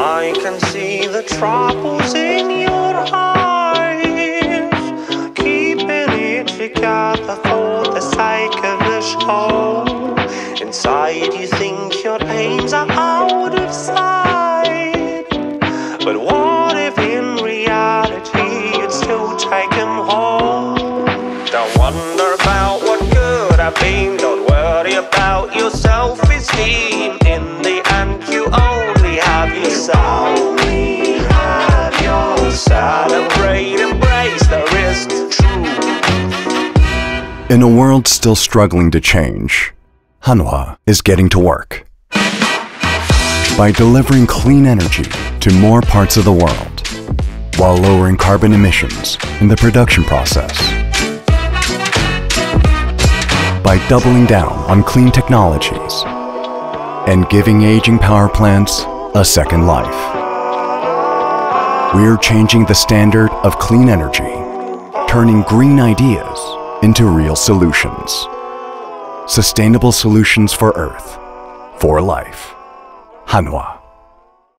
I can see the troubles in your eyes. Keeping it together for the sake of the show. Inside, you think your aims are out of sight. But what if in reality you'd still take him home? Don't wonder about what could have been. Don't worry about your self esteem. In the end, you only In a world still struggling to change, Hanwha is getting to work. By delivering clean energy to more parts of the world, while lowering carbon emissions in the production process. By doubling down on clean technologies and giving aging power plants a second life. We're changing the standard of clean energy, turning green ideas into real solutions. Sustainable solutions for Earth, for life. Hanwha.